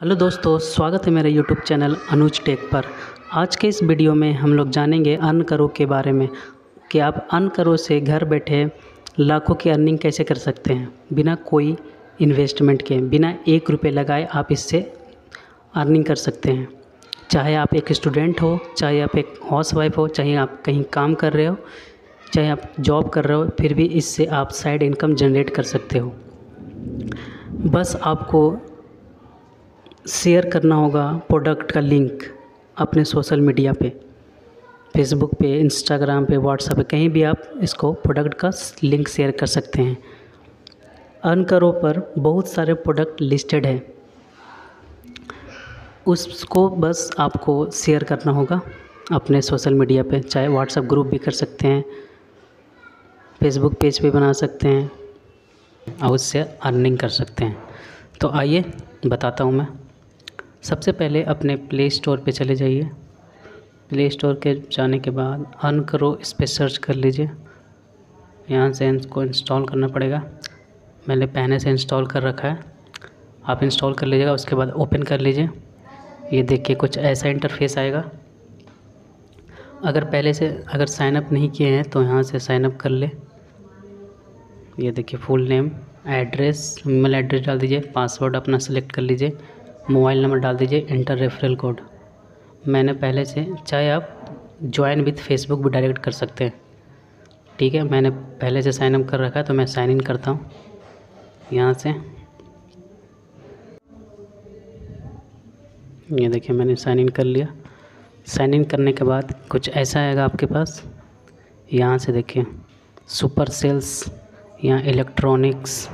Hello दोस्तों, स्वागत है मेरे यूट्यूब चैनल अनुज टेक पर। आज के इस वीडियो में हम लोग जानेंगे अर्न करो के बारे में, कि आप अर्न करो से घर बैठे लाखों की अर्निंग कैसे कर सकते हैं, बिना कोई इन्वेस्टमेंट के, बिना एक रुपये लगाए आप इससे अर्निंग कर सकते हैं। चाहे आप एक स्टूडेंट हो, चाहे आप एक हाउस वाइफ हो, चाहे आप कहीं काम कर रहे हो, चाहे आप जॉब कर रहे हो, फिर भी इससे आप साइड इनकम जनरेट कर सकते हो। बस आपको शेयर करना होगा प्रोडक्ट का लिंक अपने सोशल मीडिया पे फेसबुक पे इंस्टाग्राम पे व्हाट्सएप पे, कहीं भी आप इसको प्रोडक्ट का लिंक शेयर कर सकते हैं। अर्न करो पर बहुत सारे प्रोडक्ट लिस्टेड है। उसको बस आपको शेयर करना होगा अपने सोशल मीडिया पे, चाहे व्हाट्सएप ग्रुप भी कर सकते हैं फेसबुक पेज पे बना सकते हैं और उससे अर्निंग कर सकते हैं। तो आइए बताता हूँ मैं। सबसे पहले अपने प्ले स्टोर पे चले जाइए। प्ले स्टोर के जाने के बाद अन करो इस पर सर्च कर लीजिए। यहाँ से इसको इंस्टॉल करना पड़ेगा। मैंने पहले से इंस्टॉल कर रखा है। आप इंस्टॉल कर लीजिएगा, उसके बाद ओपन कर लीजिए। ये देखिए कुछ ऐसा इंटरफेस आएगा। अगर पहले से अगर साइनअप नहीं किए हैं तो यहाँ से साइनअप कर ले। ये देखिए full name address email address डाल दीजिए पासवर्ड अपना सेलेक्ट कर लीजिए। मोबाइल नंबर डाल दीजिए इंटर रेफरल कोड मैंने पहले से चाहे आप ज्वाइन विथ फेसबुक भी डायरेक्ट कर सकते हैं। ठीक है, मैंने पहले से साइन अप कर रखा है तो मैं साइन इन करता हूँ। यहाँ से। ये देखिए, मैंने साइन इन कर लिया। साइन इन करने के बाद कुछ ऐसा आएगा आपके पास। यहाँ से देखिए सुपर सेल्स यहाँ electronics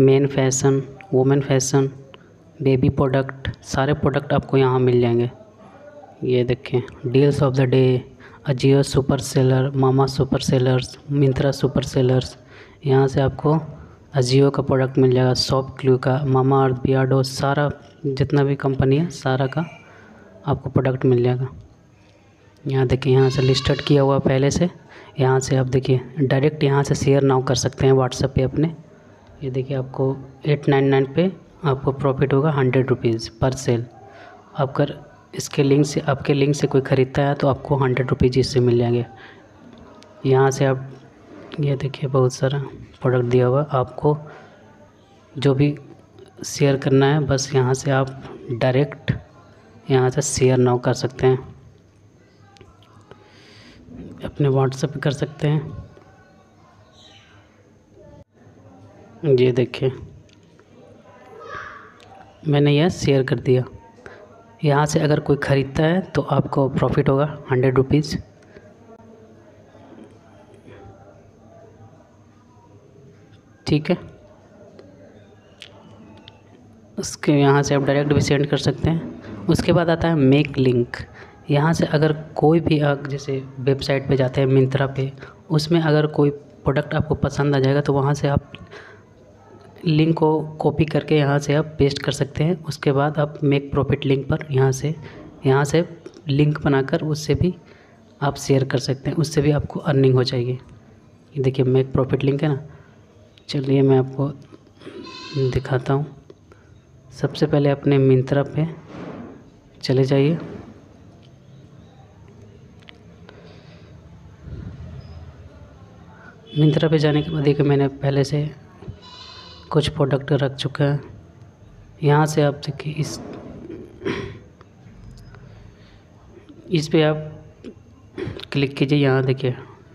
men fashion women fashion baby product, सारे प्रोडक्ट आपको यहाँ मिल जाएँगे। ये देखें, deals of the day, Ajio super seller, mama super sellers, Myntra super sellers. यहाँ से आपको अजियो का प्रोडक्ट मिल जाएगा सॉप क्लू का, मामा अर्थ बियाडो सारा, जितना भी कंपनी है, सारा का आपको प्रोडक्ट मिल जाएगा। यहाँ देखिए यहाँ से लिस्टेड किया हुआ पहले से, यहाँ से आप देखिए डायरेक्ट यहाँ से शेयर नाउ कर सकते हैं व्हाट्सएप पे अपने। ये देखिए, आपको एट नाइन नाइन पे आपको प्रॉफिट होगा हंड्रेड रुपीज़ पर सेल आप अगर इसके लिंक से, आपके लिंक से कोई ख़रीदता है तो आपको हंड्रेड रुपीज़ इससे मिल जाएँगे। यहाँ से आप, ये देखिए बहुत सारा प्रोडक्ट दिया हुआ, आपको जो भी शेयर करना है, बस यहाँ से आप डायरेक्ट यहाँ से शेयर नाउ कर सकते हैं। अपने व्हाट्सएप कर सकते हैं। ये देखिए। मैंने यह शेयर कर दिया। यहाँ से अगर कोई ख़रीदता है तो आपको प्रॉफिट होगा हंड्रेड रुपीज़ ठीक है? उसके यहाँ से आप डायरेक्ट भी सेंड कर सकते हैं। उसके बाद आता है मेक लिंक यहाँ से अगर कोई भी आप जैसे वेबसाइट पे जाते हैं, मिंत्रा पे, उसमें अगर कोई प्रोडक्ट आपको पसंद आ जाएगा तो वहाँ से आप लिंक को कॉपी करके यहाँ से आप पेस्ट कर सकते हैं। उसके बाद आप मेक प्रॉफिट लिंक पर यहाँ से यहाँ से लिंक बनाकर उससे भी आप शेयर कर सकते हैं। उससे भी आपको अर्निंग हो जाएगी। ये देखिए मेक प्रॉफिट लिंक है ना। चलिए मैं आपको दिखाता हूँ। सबसे पहले अपने मिंत्रा पे चले जाइए। मिंत्रा पे जाने के बाद देखिए मैंने पहले से कुछ प्रोडक्ट रख चुके हैं। यहाँ से आप देखिए, इस इस पे आप क्लिक कीजिए। यहाँ देखिए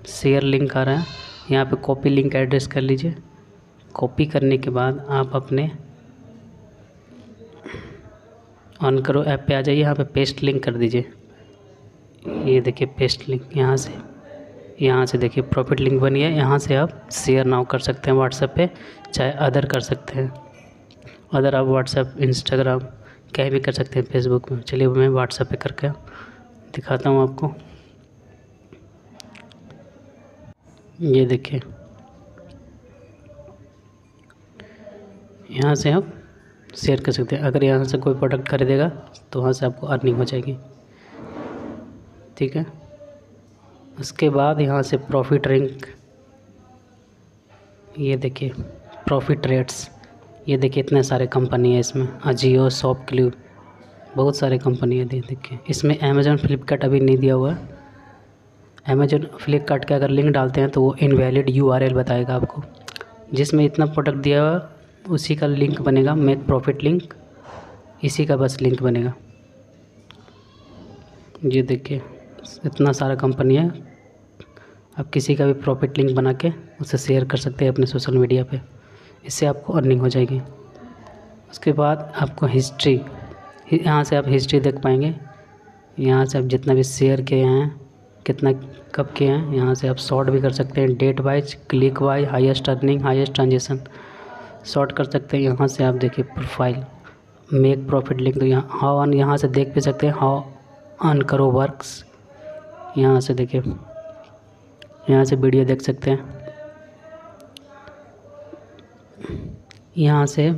शेयर लिंक आ रहा है। यहाँ पे कॉपी लिंक एड्रेस कर लीजिए। कॉपी करने के बाद आप अपने ऑन करो ऐप पे आ जाइए। यहाँ पे पेस्ट लिंक कर दीजिए। ये देखिए पेस्ट लिंक यहाँ से यहाँ से देखिए प्रॉफिट लिंक बनी है। यहाँ से शेयर नाउ कर सकते हैं व्हाट्सएप पे, चाहे अदर कर सकते हैं। अदर आप व्हाट्सएप इंस्टाग्राम कहीं भी कर सकते हैं फेसबुक में। चलिए मैं व्हाट्सएप पे करके दिखाता हूँ आपको। ये देखिए। यहाँ से आप शेयर कर सकते हैं। अगर यहाँ से कोई प्रोडक्ट खरीदेगा तो वहाँ से आपको अर्निंग हो जाएगी। ठीक है? उसके बाद यहाँ से प्रॉफिट रैंक ये देखिए प्रॉफिट रेट्स ये देखिए, इतने सारे कंपनी है इसमें। अजियो शॉप क्ल्यू बहुत सारे कंपनी है। देखिए, इसमें अमेज़न फ्लिपकार्ट अभी नहीं दिया हुआ। है अमेज़न फ्लिपकार्ट के अगर लिंक डालते हैं तो वो इनवैलिड यूआरएल बताएगा आपको। जिसमें इतना प्रोडक्ट दिया हुआ, उसी का लिंक बनेगा मेक प्रॉफिट लिंक इसी का बस लिंक बनेगा। ये देखिए, इतना सारा कंपनी है। आप किसी का भी प्रॉफिट लिंक बना के उसे शेयर कर सकते हैं अपने सोशल मीडिया पे। इससे आपको अर्निंग हो जाएगी। उसके बाद आपको हिस्ट्री यहाँ से आप हिस्ट्री देख पाएँगे। यहाँ से आप जितना भी शेयर किए हैं, कितना कब किए हैं, यहाँ से आप शॉर्ट भी कर सकते हैं। Date wise click wise highest earning highest transaction short कर सकते हैं। यहाँ से आप देखिए प्रोफ़ाइल मेक प्रॉफिट लिंक तो यहाँ हाउ ऑन यहाँ से देख भी सकते हैं। हाउ ऑन करो वर्क्स यहाँ से देखिए। यहाँ से वीडियो देख सकते हैं। यहाँ से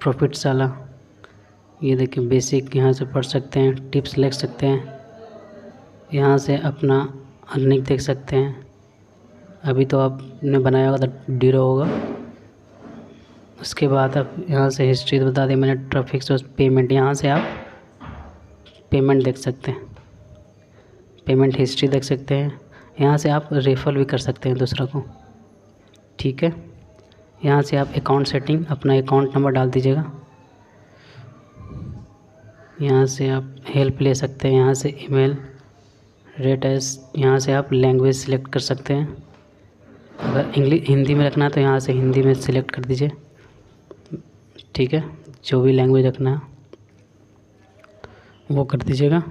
प्रॉफिट साला। ये देखिए बेसिक यहाँ से पढ़ सकते हैं टिप्स लिख सकते हैं। यहाँ से अपना अर्निंग देख सकते हैं। अभी तो आपने बनाया होगा तो डीरो होगा। उसके बाद आप यहाँ से हिस्ट्री तो बता दें, मैंने ट्रैफ़िक सोर्स पेमेंट यहाँ से आप पेमेंट देख सकते हैं। पेमेंट हिस्ट्री देख सकते हैं। यहाँ से आप रेफ़र भी कर सकते हैं दूसरा को। ठीक है? यहाँ से आप अकाउंट सेटिंग अपना अकाउंट नंबर डाल दीजिएगा। यहाँ से आप हेल्प ले सकते हैं, यहाँ से ईमेल रेट एस यहाँ से आप लैंग्वेज सिलेक्ट कर सकते हैं। अगर इंग्लिश हिंदी में रखना है तो यहाँ से हिंदी में सिलेक्ट कर दीजिए। ठीक है? जो भी लैंग्वेज रखना है, वो कर दीजिएगा।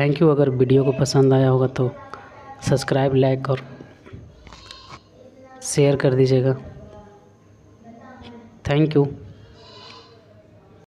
Thank you. अगर वीडियो को पसंद आया होगा तो सब्सक्राइब, लाइक और शेयर कर दीजिएगा। Thank you.